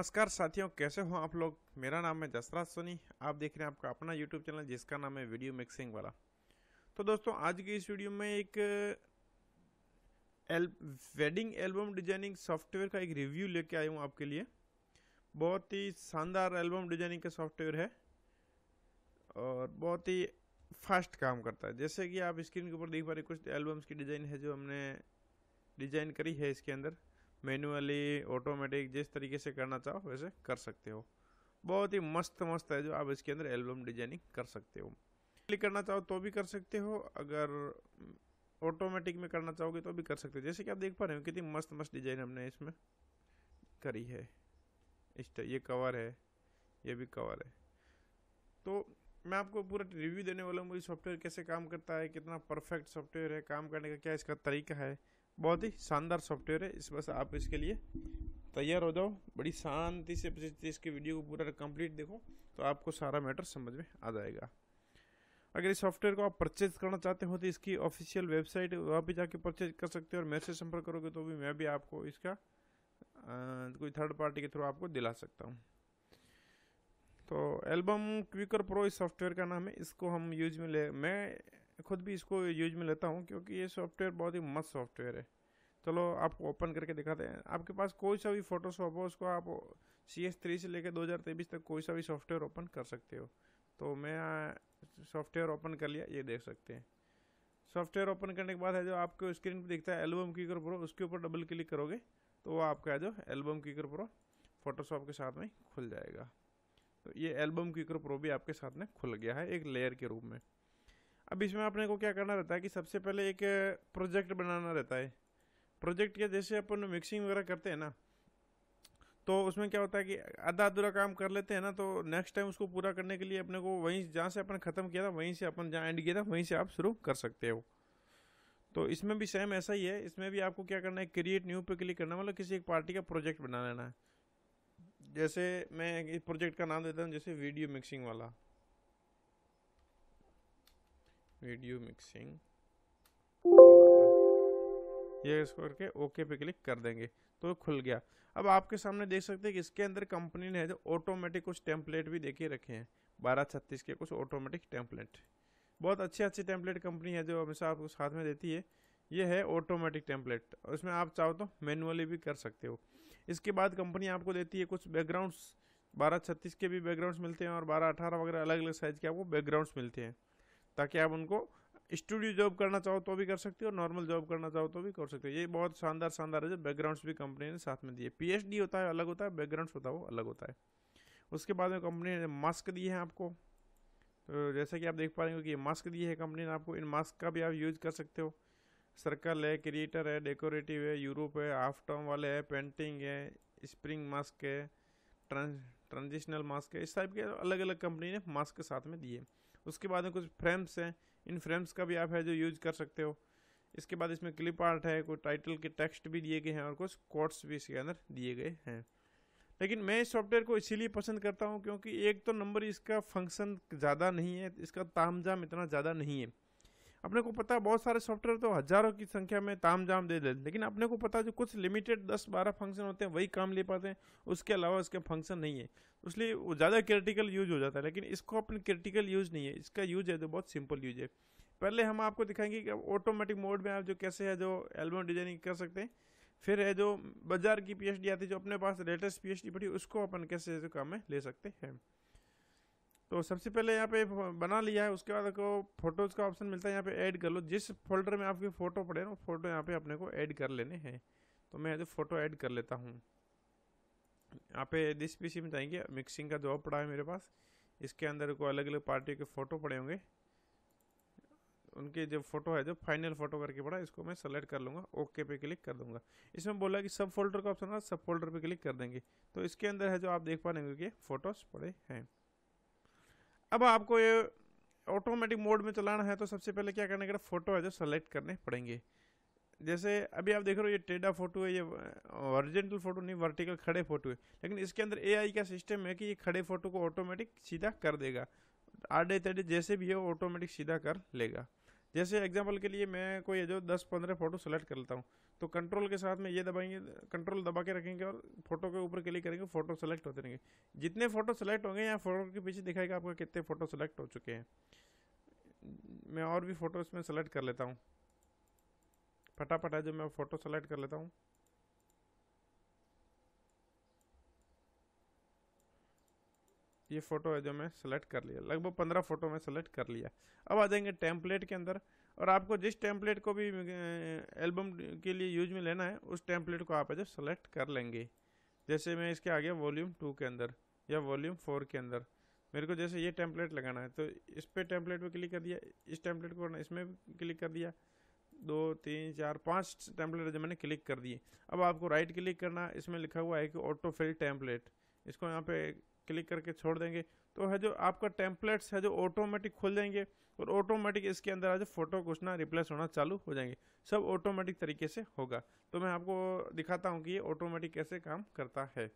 नमस्कार साथियों कैसे हो आप लोग? मेरा नाम है जसराज सोनी। आप देख रहे हैं आपका अपना यूट्यूब चैनल जिसका नाम है वीडियो मिक्सिंग वाला। तो दोस्तों आज की इस वीडियो में एक एल, वेडिंग एल्बम डिज़ाइनिंग सॉफ्टवेयर का एक रिव्यू लेके आया हूँ आपके लिए। बहुत ही शानदार एल्बम डिज़ाइनिंग का सॉफ्टवेयर है और बहुत ही फास्ट काम करता है। जैसे कि आप स्क्रीन के ऊपर देख पा रहे कुछ एल्बम्स की डिज़ाइन है जो हमने डिज़ाइन करी है इसके अंदर। मैनुअली ऑटोमेटिक जिस तरीके से करना चाहो, वैसे कर सकते हो। बहुत ही मस्त मस्त है जो आप इसके अंदर एल्बम डिज़ाइनिंग कर सकते हो। क्लिक करना चाहो तो भी कर सकते हो, अगर ऑटोमेटिक में करना चाहोगे तो भी कर सकते हो। जैसे कि आप देख पा रहे हो, कितनी मस्त मस्त डिज़ाइन हमने इसमें करी है। इस ये कवर है, ये भी कवर है। तो मैं आपको पूरा रिव्यू देने वाला हूँ सॉफ्टवेयर कैसे काम करता है, कितना परफेक्ट सॉफ्टवेयर है, काम करने का क्या इसका तरीका है बहुत ही शानदार सॉफ्टवेयर है। इस बस आप इसके लिए तैयार हो जाओ। बड़ी शांति से इसके वीडियो को पूरा कंप्लीट देखो तो आपको सारा मैटर समझ में आ जाएगा। अगर इस सॉफ्टवेयर को आप परचेज करना चाहते हो तो इसकी ऑफिशियल वेबसाइट वहाँ भी जाके परचेज कर सकते हो और से संपर्क करोगे तो भी मैं भी आपको इसका आ, कोई थर्ड पार्टी के थ्रू आपको दिला सकता हूँ। तो एल्बम क्विकर प्रो इस सॉफ्टवेयर का नाम है। इसको हम यूज़ में ले मैं खुद भी इसको यूज़ में लेता हूँ, क्योंकि ये सॉफ्टवेयर बहुत ही मस्त सॉफ्टवेयर है। चलो, आपको ओपन करके दिखाते हैं। आपके पास कोई सा भी फोटोशॉप हो, उसको आप सी एस थ्री से लेकर दो हज़ार तेईस तक कोई सा भी सॉफ्टवेयर ओपन कर सकते हो। तो मैं सॉफ्टवेयर ओपन कर लिया, ये देख सकते हैं। सॉफ्टवेयर ओपन करने के बाद है जो आपको स्क्रीन पर दिखता है एल्बम कीकर प्रो उसके ऊपर डबल क्लिक करोगे तो वो आपका है जो एल्बम कीकर प्रो फोटोशॉप के साथ में खुल जाएगा। तो ये एल्बम कीकर प्रो भी आपके साथ में खुल गया है, एक लेयर के रूप में। अब इसमें अपने को क्या करना रहता है कि सबसे पहले एक प्रोजेक्ट बनाना रहता है। प्रोजेक्ट के जैसे अपन मिक्सिंग वगैरह करते हैं ना तो उसमें क्या होता है कि आधा अधूरा काम कर लेते हैं ना तो नेक्स्ट टाइम उसको पूरा करने के लिए अपने को वहीं जहाँ से अपन ख़त्म किया था, वहीं से अपन जहाँ एंड किया था, वहीं से आप शुरू कर सकते हो। तो इसमें भी सेम ऐसा ही है। इसमें भी आपको क्या करना है क्रिएट न्यू पे क्लिक करना मतलब किसी एक पार्टी का प्रोजेक्ट बना लेना है। जैसे मैं इस प्रोजेक्ट का नाम देता हूँ, जैसे वीडियो मिक्सिंग वाला। वीडियो मिक्सिंग ये इसको करके ओके पे क्लिक कर देंगे तो खुल गया। अब आपके सामने देख सकते हैं कि इसके अंदर कंपनी ने जो ऑटोमेटिक कुछ टेम्पलेट भी देखे रखे हैं, बारह छत्तीस के कुछ ऑटोमेटिक टेम्पलेट बहुत अच्छे अच्छे टेम्पलेट कंपनी है जो हमेशा आपको साथ में देती है। ये है ऑटोमेटिक टेम्पलेट और इसमें आप चाहो तो मैनुअली भी कर सकते हो। इसके बाद कंपनी आपको देती है कुछ बैकग्राउंड्स बारह छत्तीस के भी बैकग्राउंड्स मिलते हैं और बारह अठारह वगैरह अलग अलग साइज़ के आपको बैकग्राउंड्स मिलते हैं। ताकि आप उनको स्टूडियो जॉब करना चाहो तो भी कर सकते हो नॉर्मल जॉब करना चाहो तो भी कर सकते हो। ये बहुत शानदार शानदार है बैकग्राउंड्स भी कंपनी ने साथ में दिए। पीएचडी होता है, अलग होता है बैकग्राउंड्स होता है, वो अलग होता है। उसके बाद में कंपनी ने मास्क दिए हैं आपको। तो जैसे कि आप देख पा रहे हो कि ये मास्क दिए है कंपनी ने आपको। इन मास्क का भी आप यूज़ कर सकते हो। सर्कल है क्रिएटर है डेकोरेटिव है यूरोप है हाफ़ टर्म वाले है पेंटिंग है स्प्रिंग मास्क है ट्रांजिशनल मास्क है। इस टाइप के अलग अलग कंपनी ने मास्क के साथ में दिए। उसके बाद में कुछ फ्रेम्स हैं। इन फ्रेम्स का भी आप है जो यूज़ कर सकते हो। इसके बाद इसमें क्लिप आर्ट है, कोई टाइटल के टेक्स्ट भी दिए गए हैं और कुछ कोट्स भी इसके अंदर दिए गए हैं। लेकिन मैं इस सॉफ्टवेयर को इसीलिए पसंद करता हूँ क्योंकि एक तो नंबर इसका फ़ंक्शन ज़्यादा नहीं है, इसका तामझाम इतना ज़्यादा नहीं है। अपने को पता है बहुत सारे सॉफ्टवेयर तो हज़ारों की संख्या में ताम जाम दे देते लेकिन अपने को पता है जो कुछ लिमिटेड दस बारह फ़ंक्शन होते हैं, वही काम ले पाते हैं, उसके अलावा उसके फ़ंक्शन नहीं है। इसलिए वो ज़्यादा क्रिटिकल यूज़ हो जाता है, लेकिन इसको अपने क्रिटिकल यूज़ नहीं है। इसका यूज़ है तो बहुत सिंपल यूज़ है। पहले हम आपको दिखाएँगे कि ऑटोमेटिक मोड में आप जो कैसे है, जो एल्बम डिज़ाइनिंग कर सकते हैं, फिर है जो बाज़ार की पीएचडी आती है, जो अपने पास लेटेस्ट पीएचडी पढ़ी उसको अपन कैसे जो काम में ले सकते हैं। तो सबसे पहले यहाँ पे बना लिया है, उसके बाद को फ़ोटोज़ का ऑप्शन मिलता है, यहाँ पे ऐड कर लो। जिस फोल्डर में आपकी फ़ोटो पड़े ना फ़ोटो यहाँ पे अपने को ऐड कर लेने हैं। तो मैं जो फ़ोटो ऐड कर लेता हूँ। यहाँ पे दिस पीसी में जाएँगे मिक्सिंग का जॉब पड़ा है मेरे पास। इसके अंदर को अलग अलग पार्टी के फ़ोटो पड़े होंगे। उनके जो फ़ोटो है, जो फाइनल फ़ोटो करके पड़ा इसको मैं सेलेक्ट कर लूँगा ओके पे क्लिक कर दूँगा। इसमें बोला कि सब फोल्डर का ऑप्शन है सब फोल्डर पे क्लिक कर देंगे। तो इसके अंदर है जो आप देख पा रहे होंगे कि फ़ोटोज़ पड़े हैं। अब आपको ये ऑटोमेटिक मोड में चलाना है तो सबसे पहले क्या करने का फ़ोटो है जो सेलेक्ट करने पड़ेंगे। जैसे अभी आप देख रहे हो, ये टेडा फ़ोटो है, ये वर्जेंटल फ़ोटो नहीं वर्टिकल खड़े फ़ोटो है। लेकिन इसके अंदर एआई का सिस्टम है कि ये खड़े फ़ोटो को ऑटोमेटिक सीधा कर देगा। आडे तेडे जैसे भी है, वो ऑटोमेटिक सीधा कर लेगा। जैसे एग्ज़ाम्पल के लिए मैं कोई जो दस पंद्रह फ़ोटो सेलेक्ट कर लेता हूँ। तो कंट्रोल के साथ में ये दबाएँगे कंट्रोल दबा के रखेंगे और फ़ोटो के ऊपर क्लिक करेंगे फ़ोटो सेलेक्ट होते रहेंगे। जितने फ़ोटो सेलेक्ट होंगे, यहाँ फ़ोटो के पीछे दिखाएगा आपका कितने फ़ोटो सेलेक्ट हो चुके हैं। मैं और भी फ़ोटो इसमें सेलेक्ट कर लेता हूँ। फटाफट है जो मैं फ़ोटो सेलेक्ट कर लेता हूँ। ये फ़ोटो है जो मैं सेलेक्ट कर लिया। लगभग पंद्रह फ़ोटो में सेलेक्ट कर लिया। अब आ जाएँगे टेम्पलेट के अंदर। और आपको जिस टेम्पलेट को भी एल्बम के लिए यूज़ में लेना है, उस टेम्पलेट को आप जो सेलेक्ट कर लेंगे। जैसे मैं इसके आगे वॉल्यूम टू के अंदर या वॉल्यूम फोर के अंदर, मेरे को जैसे ये टेम्पलेट लगाना है तो इस पर टेम्पलेट पे क्लिक कर दिया, इस टेम्पलेट को इसमें क्लिक कर दिया, दो, तीन, चार, पाँच टेम्पलेट जो मैंने क्लिक कर दिए। अब आपको राइट क्लिक करना, इसमें लिखा हुआ है कि ऑटो फिल टेम्पलेट इसको यहाँ पे क्लिक करके छोड़ देंगे। तो है जो आपका टेम्पलेट्स है जो ऑटोमेटिक खुल जाएँगे और ऑटोमेटिक इसके अंदर आज फ़ोटो कुछ ना रिप्लेस होना चालू हो जाएँगे। सब ऑटोमेटिक तरीके से होगा। तो मैं आपको दिखाता हूँ कि ये ऑटोमेटिक कैसे काम करता है।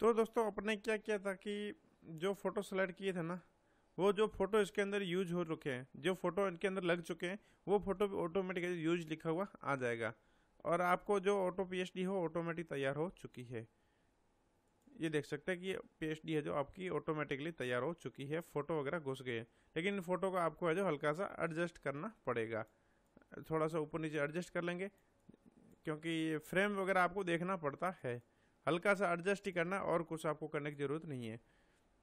तो दोस्तों, अपने क्या किया था कि जो फ़ोटो सेलेक्ट किए थे ना, वो जो फ़ोटो इसके अंदर यूज़ हो चुके हैं, जो फ़ोटो इनके अंदर लग चुके हैं, वो फ़ोटो भी ऑटोमेटिक यूज़ लिखा हुआ आ जाएगा। और आपको जो ऑटो पीएचडी हो ऑटोमेटिक तैयार हो चुकी है। ये देख सकते हैं कि पीएचडी है जो आपकी ऑटोमेटिकली तैयार हो चुकी है फ़ोटो वगैरह घुस गए हैं। लेकिन इन फ़ोटो को आपको है जो हल्का सा एडजस्ट करना पड़ेगा। थोड़ा सा ऊपर नीचे एडजस्ट कर लेंगे, क्योंकि फ्रेम वगैरह आपको देखना पड़ता है। हल्का सा एडजस्ट ही करना और कुछ आपको करने की ज़रूरत नहीं है।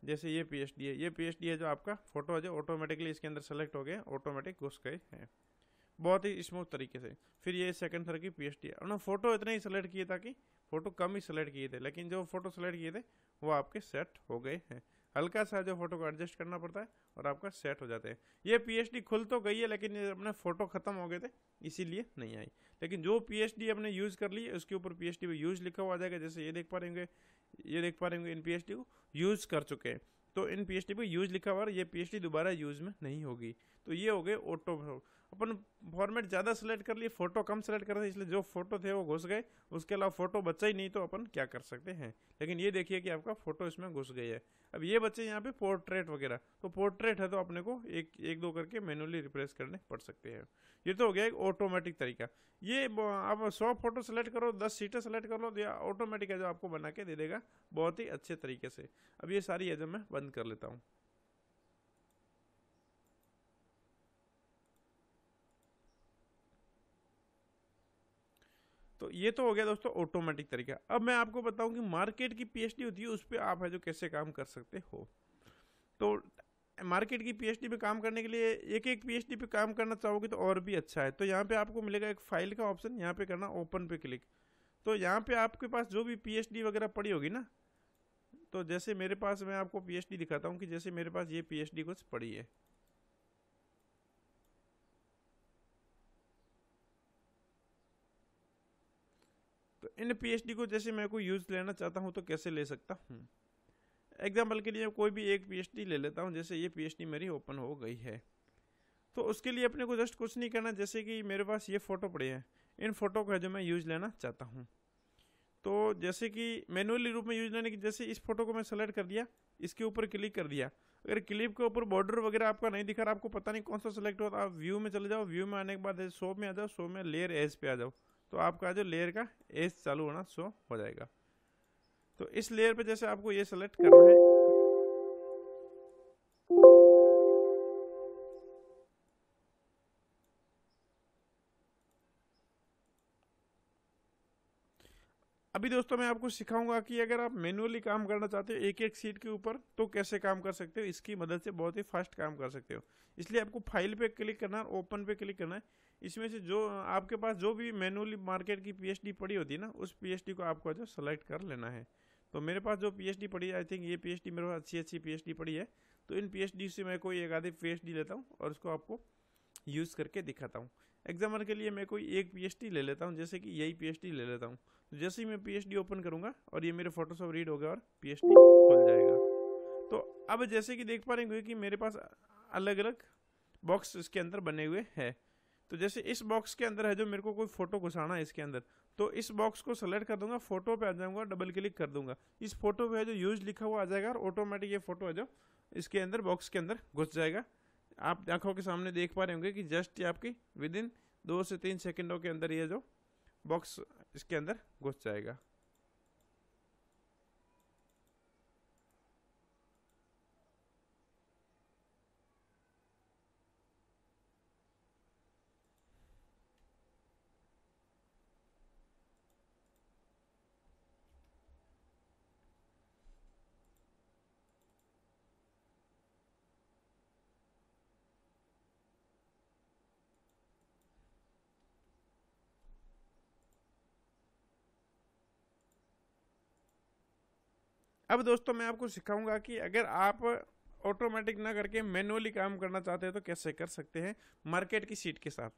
जैसे ये पीएचडी है ये पीएचडी है जो आपका फ़ोटो है जो ऑटोमेटिकली इसके अंदर सेलेक्ट हो गए ऑटोमेटिक घुस गए हैं। बहुत ही स्मूथ तरीके से। फिर ये सेकंड थर की पी एच डी है उन्होंने फ़ोटो इतने ही सेलेक्ट किए था कि फ़ोटो कम ही सेलेक्ट किए थे, लेकिन जो फ़ोटो सेलेक्ट किए थे, वो आपके सेट हो गए हैं। हल्का सा जो फ़ोटो को एडजस्ट करना पड़ता है और आपका सेट हो जाते हैं। ये पीएचडी खुल तो गई है, लेकिन अपने फ़ोटो खत्म हो गए थे, इसीलिए नहीं आई। लेकिन जो पीएचडी अपने यूज़ कर ली उसके ऊपर पीएचडी पे यूज़ लिखा हुआ आ जाएगा, जैसे ये देख पा रहे ये देख पा रहे इन पीएचडी को यूज़ कर चुके हैं। तो इन पे यूज़ लिखा हुआ है ये पीएचडी दोबारा यूज़ में नहीं होगी। तो ये हो गए ऑटो अपन फॉर्मेट ज़्यादा सेलेक्ट कर लिए फ़ोटो कम सेलेक्ट कर रहे इसलिए जो फ़ोटो थे वो घुस गए। उसके अलावा फ़ोटो बचा ही नहीं तो अपन क्या कर सकते हैं? लेकिन ये देखिए कि आपका फ़ोटो इसमें घुस गई है। अब ये बच्चे यहाँ पे पोर्ट्रेट वगैरह। तो पोर्ट्रेट है तो अपने को एक एक दो करके मैनुअली रिप्लेस करने पड़ सकते हैं। ये तो हो गया एक ऑटोमेटिक तरीका। ये आप सौ फ़ोटो सेलेक्ट करो, दस सीटें सेलेक्ट कर लो तो ऑटोमेटिक है जो आपको बना के दे देगा। बहुत ही अच्छे तरीके से। अब ये सारी जो मैं बंद कर लेता हूँ। तो ये तो हो गया दोस्तों ऑटोमेटिक तरीका। अब मैं आपको बताऊँ कि मार्केट की पीएचडी होती है, उस पर आप है जो कैसे काम कर सकते हो। तो मार्केट की पीएचडी पे काम करने के लिए एक एक पीएचडी पे काम करना चाहोगे तो और भी अच्छा है। तो यहाँ पे आपको मिलेगा एक फ़ाइल का ऑप्शन यहाँ पे करना ओपन पे क्लिक तो यहाँ पे आपके पास जो भी पीएचडी वगैरह पड़ी होगी ना तो जैसे मेरे पास मैं आपको पीएचडी दिखाता हूँ कि जैसे मेरे पास ये पीएचडी कुछ पड़ी है। इन पीएचडी को जैसे मैं कोई यूज़ लेना चाहता हूँ तो कैसे ले सकता हूँ? एग्ज़ाम्पल के लिए कोई भी एक पीएचडी ले लेता हूँ, जैसे ये पीएचडी मेरी ओपन हो गई है। तो उसके लिए अपने को जस्ट कुछ नहीं करना, जैसे कि मेरे पास ये फ़ोटो पड़े हैं। इन फ़ोटो का जो मैं यूज़ लेना चाहता हूँ। तो जैसे कि मैनुअली रूप में यूज़ लेने की, जैसे इस फ़ोटो को मैं सेलेक्ट कर दिया, इसके ऊपर क्लिक कर दिया। अगर क्लिप के ऊपर बॉर्डर वगैरह आपका नहीं दिखा रहा, आपको पता नहीं कौन सा सेलेक्ट होता आप व्यू में चले जाओ व्यू में आने के बाद शो में आ जाओ शो में लेयर एज पे आ जाओ। तो आपका जो लेयर का एज चालू होना शो हो जाएगा। तो इस लेयर पे जैसे आपको ये सेलेक्ट करना है। अभी दोस्तों मैं आपको सिखाऊँगा कि अगर आप मैनुअली काम करना चाहते हो, एक एक सीट के ऊपर तो कैसे काम कर सकते हो? इसकी मदद से बहुत ही फास्ट काम कर सकते हो। इसलिए आपको फ़ाइल पे क्लिक करना है ओपन पे क्लिक करना है। इसमें से जो, आपके पास जो भी मैनुअली मार्केट की पीएचडी पड़ी होती है ना, उस पीएचडी को आपको जो सेलेक्ट कर लेना है। तो मेरे पास जो पीएचडी पड़ी है आई थिंक ये पीएचडी मेरे पास अच्छी अच्छी पीएचडी पड़ी है। तो इन पीएचडी से मैं कोई एक आधी पीएचडी लेता हूँ और उसको आपको यूज़ करके दिखाता हूँ। एग्जामर के लिए मैं कोई एक पीएचडी ले लेता हूँ, जैसे कि यही पीएचडी ले लेता हूँ। तो जैसे ही मैं पीएचडी ओपन करूँगा और ये मेरे फोटोशॉप रीड हो गया और पीएचडी खुल जाएगा। तो अब जैसे कि देख पा रहे कि मेरे पास अलग अलग बॉक्स इसके अंदर बने हुए हैं। तो जैसे इस बॉक्स के अंदर है जो मेरे को कोई फ़ोटो घुसाना है इसके अंदर तो इस बॉक्स को सेलेक्ट कर दूँगा फ़ोटो पे आ जाऊँगा डबल क्लिक कर दूँगा। इस फ़ोटो पे है जो यूज़ लिखा हुआ आ जाएगा और ऑटोमेटिक ये फ़ोटो है जो इसके अंदर बॉक्स के अंदर घुस जाएगा। आप आँखों के सामने देख पा रहे होंगे कि जस्ट ये आपकी विद इन दो से तीन सेकेंडों के अंदर ये जो बॉक्स इसके अंदर घुस जाएगा। अब दोस्तों मैं आपको सिखाऊँगा कि अगर आप ऑटोमेटिक ना करके मैनुअली काम करना चाहते हैं तो कैसे कर सकते हैं मार्केट की सीट के साथ।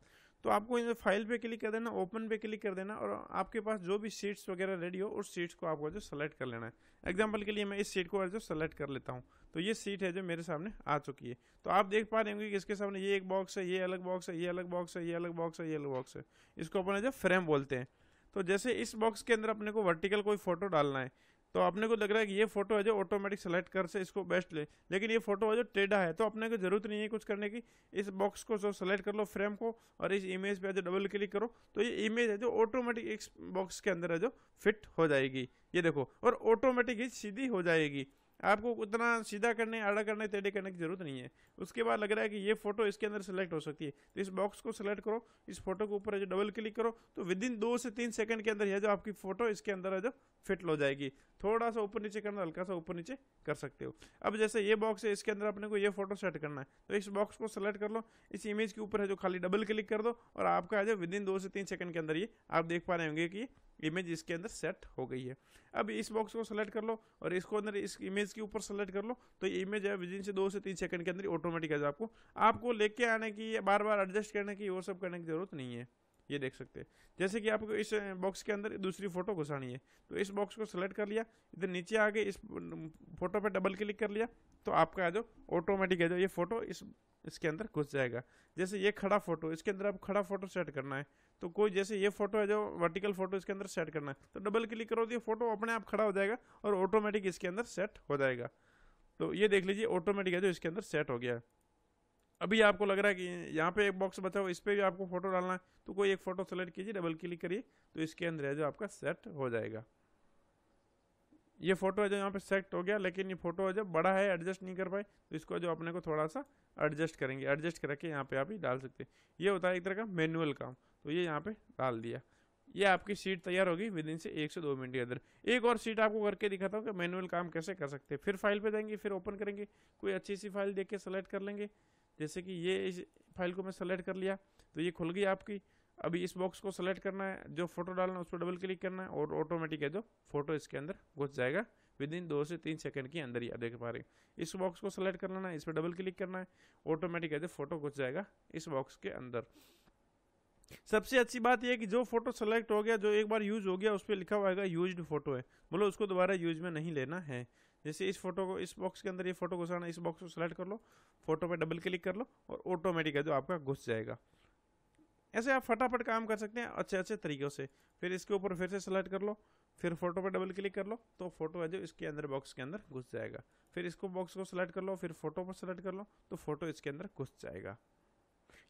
तो आपको इन फ़ाइल पे क्लिक कर देना ओपन पे क्लिक कर देना और आपके पास जो भी सीट्स वगैरह रेडी हो, उस सीट्स को आपको जो सेलेक्ट कर लेना है। एग्जांपल के लिए मैं इस सीट को जो सेलेक्ट कर लेता हूँ। तो ये सीट है जो मेरे सामने आ चुकी है। तो आप देख पा रहे होंगे कि इसके सामने ये एक बॉक्स है, ये अलग बॉक्स है, ये अलग बॉक्स है, ये अलग बॉक्स है, ये अलग बॉक्स है। इसको अपने जो फ्रेम बोलते हैं। तो जैसे इस बॉक्स के अंदर अपने को वर्टिकल कोई फ़ोटो डालना है तो अपने को लग रहा है कि ये फ़ोटो है जो ऑटोमेटिक सेलेक्ट कर से इसको बेस्ट ले। लेकिन ये फ़ोटो है जो टेढ़ा है तो अपने को ज़रूरत नहीं है कुछ करने की। इस बॉक्स को जो सेलेक्ट कर लो फ्रेम को, और इस इमेज पे जो डबल क्लिक करो। तो ये इमेज है जो ऑटोमेटिक इस बॉक्स के अंदर है जो फिट हो जाएगी। ये देखो, और ऑटोमेटिक ही सीधी हो जाएगी। आपको उतना सीधा करने, आड़ा करने, टेढ़े करने की ज़रूरत नहीं है। उसके बाद लग रहा है कि ये फ़ोटो इसके अंदर सेलेक्ट हो सकती है। तो इस बॉक्स को सेलेक्ट करो, इस फ़ोटो के ऊपर जो डबल क्लिक करो। तो विद इन दो से तीन सेकंड के अंदर यह जो आपकी फ़ोटो इसके अंदर है जो फिट हो जाएगी। थोड़ा सा ऊपर नीचे करना, हल्का सा ऊपर नीचे कर सकते हो। अब जैसे ये बॉक्स है, इसके अंदर अपने को ये फ़ोटो सेट करना है। तो इस बॉक्स को सेलेक्ट कर लो। इस इमेज के ऊपर है जो खाली डबल क्लिक कर दो और आपका है जो विद इन दो से तीन सेकंड के अंदर ये आप देख पा रहे होंगे कि इमेज इसके अंदर सेट हो गई है। अब इस बॉक्स को सेलेक्ट कर लो और इसको अंदर इस इमेज के ऊपर सेलेक्ट कर लो। तो ये इमेज है विदिन से दो से तीन सेकंड के अंदर ऑटोमेटिक है आपको। आपको लेके आने की बार बार एडजस्ट करने की, वो सब करने की ज़रूरत नहीं है। ये देख सकते हैं। जैसे कि आपको इस बॉक्स के अंदर दूसरी फ़ोटो घुसानी है तो इस बॉक्स को सेलेक्ट कर लिया, इधर नीचे आगे इस फ़ोटो पे डबल क्लिक कर लिया तो आपका जो ऑटोमेटिक है जो ये फ़ोटो इस, इसके अंदर घुस जाएगा। जैसे ये खड़ा फ़ोटो इसके अंदर आप खड़ा फ़ोटो सेट करना है तो कोई जैसे ये फ़ोटो है जो वर्टिकल फ़ोटो इसके अंदर सेट करना है तो डबल क्लिक करो तो ये फ़ोटो अपने आप खड़ा हो जाएगा और ऑटोमेटिक इसके अंदर सेट हो जाएगा। तो ये देख लीजिए ऑटोमेटिक है जो इसके अंदर सेट हो गया। है अभी आपको लग रहा है कि यहाँ पे एक बॉक्स बचा इस पर भी आपको फ़ोटो डालना है तो कोई एक फ़ोटो सेलेक्ट कीजिए डबल क्लिक करिए तो इसके अंदर है जो आपका सेट हो जाएगा। ये फ़ोटो है जो यहाँ पे सेट हो गया, लेकिन ये फ़ोटो है जो बड़ा है एडजस्ट नहीं कर पाए तो इसको जो अपने को थोड़ा सा एडजस्ट करेंगे एडजस्ट करके यहाँ पे आप ही डाल सकते हैं। ये होता है एक तरह का मैनुअल काम तो ये यहाँ पे डाल दिया। ये आपकी सीट तैयार होगी विद इन से एक से दो मिनट के अंदर। एक और सीट आपको करके दिखाता हूँ कि मैनुअल काम कैसे कर सकते हैं। फिर फ़ाइल पे जाएँगे, फिर ओपन करेंगे, कोई अच्छी सी फ़ाइल देख के सेलेक्ट कर लेंगे। जैसे कि ये इस फ़ाइल को मैं सेलेक्ट कर लिया तो ये खुल गई आपकी। अभी इस बॉक्स को सेलेक्ट करना है, जो फ़ोटो डालना है, उस पर डबल क्लिक करना है और ऑटोमेटिक है जो फ़ोटो इसके अंदर घुस जाएगा विद इन दो से तीन सेकंड के अंदर ही, आप देख पा रहे हैं। इस बॉक्स को सेलेक्ट कर लेना है, इस पर डबल क्लिक करना है ऑटोमेटिक है जो फ़ोटो घुस जाएगा इस बॉक्स के अंदर। सबसे अच्छी बात यह कि जो फ़ोटो सेलेक्ट हो गया, जो एक बार यूज़ हो गया, उस पर लिखा हुआ है यूज़ फ़ोटो है। बोलो, उसको दोबारा यूज़ में नहीं लेना है। जैसे इस फ़ोटो को, इस बॉक्स के अंदर ये फ़ोटो घुसाना, इस बॉक्स को सेलेक्ट कर लो फ़ोटो पे डबल क्लिक कर लो और ऑटोमेटिक है जो आपका घुस जाएगा। ऐसे आप फटाफट काम कर सकते हैं अच्छे अच्छे तरीकों से। फिर इसके ऊपर फिर से सेलेक्ट कर लो, फिर फ़ोटो पे डबल क्लिक कर लो तो फ़ोटो है जो इसके अंदर बॉक्स के अंदर घुस जाएगा। फिर इसको बॉक्स को सेलेक्ट कर लो, फिर फ़ोटो पर सेलेक्ट कर लो तो फ़ोटो इसके अंदर घुस जाएगा।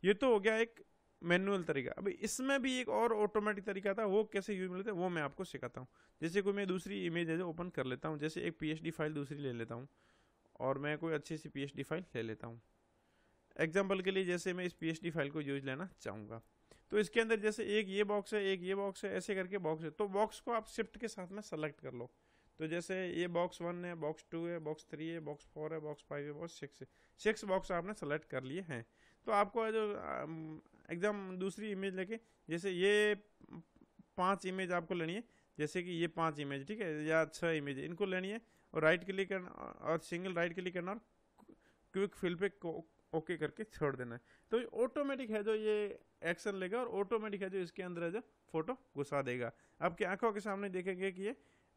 ये तो हो गया एक मैनुअल तरीका। अभी इसमें भी एक और ऑटोमेटिक तरीका था, वो कैसे यूज़ मिलते हैं, वो मैं आपको सिखाता हूँ। जैसे कोई मैं दूसरी इमेज है ओपन कर लेता हूँ, जैसे एक पीएचडी फ़ाइल दूसरी ले लेता हूँ, और मैं कोई अच्छी सी पी फ़ाइल ले लेता हूँ। एग्ज़ाम्पल के लिए जैसे मैं इस पी फ़ाइल को यूज़ लेना चाहूँगा। तो इसके अंदर जैसे एक ये बॉक्स है, एक ये बॉक्स है, ऐसे करके बॉक्स है। तो बॉक्स को आप शिफ्ट के साथ में सेलेक्ट कर लो। तो जैसे ये बॉक्स वन है बॉक्स टू है बॉक्स थ्री है बॉक्स फोर है बॉक्स फाइव है बॉक्स सिक्स है। सिक्स बॉक्स आपने सेलेक्ट कर लिए हैं। तो आपको जो एकदम दूसरी इमेज लेके, जैसे ये पाँच इमेज आपको लेनी है, जैसे कि ये पाँच इमेज ठीक है, या छह इमेज इनको लेनी है और राइट क्लिक करना, और सिंगल राइट क्लिक करना और क्विक फिल पे ओके करके छोड़ देना है। तो ऑटोमेटिक है जो ये एक्शन लेगा और ऑटोमेटिक है जो इसके अंदर है जो फ़ोटो घुसा देगा। आपकी आँखों के सामने देखेंगे कि ये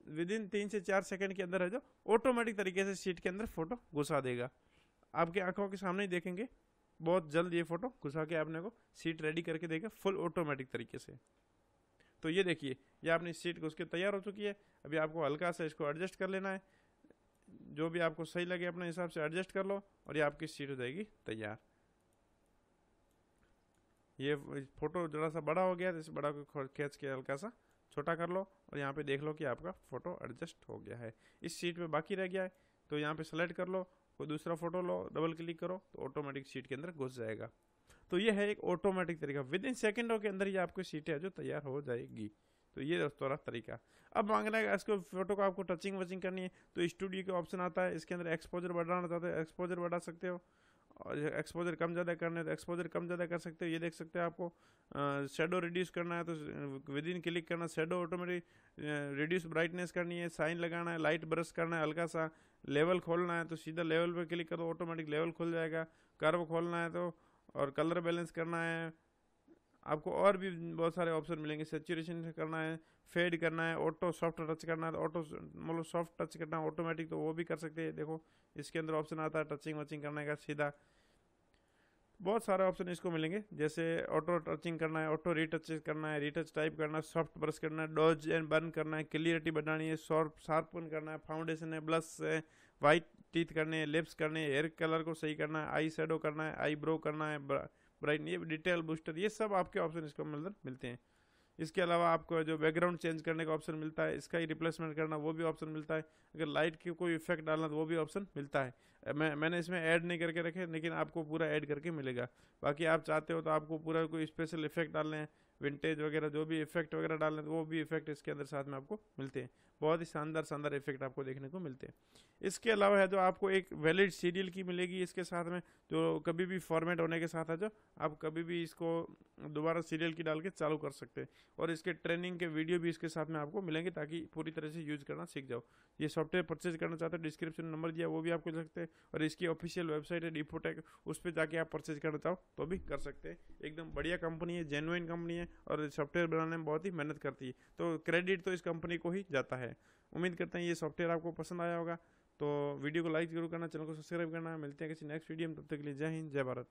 विद इन तीन से चार सेकंड के अंदर है जो ऑटोमेटिक तरीके से सीट के अंदर फ़ोटो घुसा देगा। आपकी आँखों के सामने ही देखेंगे। बहुत जल्द ये फ़ोटो घुसा के आपने को सीट रेडी करके देगा फुल ऑटोमेटिक तरीके से। तो ये देखिए, ये अपनी सीट घुस के तैयार हो चुकी है। अभी आपको हल्का सा इसको एडजस्ट कर लेना है। जो भी आपको सही लगे अपने हिसाब से एडजस्ट कर लो और ये आपकी सीट हो जाएगी तैयार। ये फ़ोटो जरा सा बड़ा हो गया तो इस बड़ा को खींच के हल्का सा छोटा कर लो और यहाँ पे देख लो कि आपका फ़ोटो एडजस्ट हो गया है। इस सीट पे बाकी रह गया है तो यहाँ पे सेलेक्ट कर लो, कोई दूसरा फ़ोटो लो डबल क्लिक करो तो ऑटोमेटिक सीट के अंदर घुस जाएगा। तो ये है एक ऑटोमेटिक तरीका। विद इन सेकेंडों के अंदर ही आपकी सीटें है जो तैयार हो जाएगी। तो ये दोस्तों तरीका। अब मांग रहा है, इसको फ़ोटो को आपको टचिंग वचिंग करनी है तो स्टूडियो का ऑप्शन आता है, इसके अंदर एक्सपोजर बढ़ाना चाहते हैं एक्सपोजर बढ़ा सकते हो। और एक्सपोजर कम ज़्यादा करना है तो एक्सपोजर कम ज़्यादा कर सकते हो। ये देख सकते हैं आपको शेडो रिड्यूस करना है तो विद इन क्लिक करना शेडो ऑटोमेटिक रिड्यूस ब्राइटनेस करनी है साइन लगाना है लाइट ब्रश करना है, हल्का सा लेवल खोलना है तो सीधा लेवल पर क्लिक करो ऑटोमेटिक लेवल खुल जाएगा। कर्व खोलना है तो और कलर बैलेंस करना है। आपको और भी बहुत सारे ऑप्शन मिलेंगे। सेचुरेशन करना है फेड करना है ऑटो सॉफ्ट टच करना है ऑटो मतलब सॉफ्ट टच करना है ऑटोमेटिक तो वो भी कर सकते हैं। देखो, इसके अंदर ऑप्शन आता है टचिंग वचिंग करने का सीधा। बहुत सारे ऑप्शन इसको मिलेंगे। जैसे ऑटो टचिंग करना है ऑटो रीटच करना है रीटच टाइप करना है सॉफ्ट ब्रश करना है डॉज एंड बर्न करना है क्लियरिटी बनानी है शॉर्प शार्पन करना है फाउंडेशन है ब्लस है वाइट टीथ करने है लिप्स करने हेयर कलर को सही करना है आई शेडो करना है आई ब्रो करना है ब्राइट ये डिटेल बूस्टर ये सब आपके ऑप्शन इसको मिलते हैं। इसके अलावा आपको जो बैकग्राउंड चेंज करने का ऑप्शन मिलता है, इसका ही रिप्लेसमेंट करना वो भी ऑप्शन मिलता है। अगर लाइट की कोई इफ़ेक्ट डालना तो वो भी ऑप्शन मिलता है। मैं, मैंने इसमें ऐड नहीं करके रखे, लेकिन आपको पूरा ऐड करके मिलेगा। बाकी आप चाहते हो तो आपको पूरा कोई स्पेशल इफ़ेक्ट डालने हैं विंटेज वगैरह जो भी इफ़ेक्ट वगैरह डालने वो भी इफ़ेक्ट इसके अंदर साथ में आपको मिलते हैं। बहुत ही शानदार शानदार इफ़ेक्ट आपको देखने को मिलते हैं। इसके अलावा है जो आपको एक वैलिड सीरियल की मिलेगी इसके साथ में, जो कभी भी फॉर्मेट होने के साथ है जो, आप कभी भी इसको दोबारा सीरियल की डाल के चालू कर सकते हैं। और इसके ट्रेनिंग के वीडियो भी इसके साथ में आपको मिलेंगे ताकि पूरी तरह से यूज़ करना सीख जाओ। ये सॉफ्टवेयर परचेज करना चाहते हो डिस्क्रिप्शन नंबर दिया वो भी आपको सकते हैं। और इसकी ऑफिशियल वेबसाइट है डिफोटेक उस पर जाके आप परचेज करना चाहो तो भी कर सकते हैं। एकदम बढ़िया कंपनी है जेनुइन कंपनी है। और सॉफ्टवेयर बनाने में बहुत ही मेहनत करती है। तो क्रेडिट तो इस कंपनी को ही जाता है। उम्मीद करते हैं ये सॉफ्टवेयर आपको पसंद आया होगा। तो वीडियो को लाइक ज़रूर करना, चैनल को सब्सक्राइब करना। मिलते हैं किसी नेक्स्ट वीडियो में, तब तक के लिए जय हिंद, जय भारत।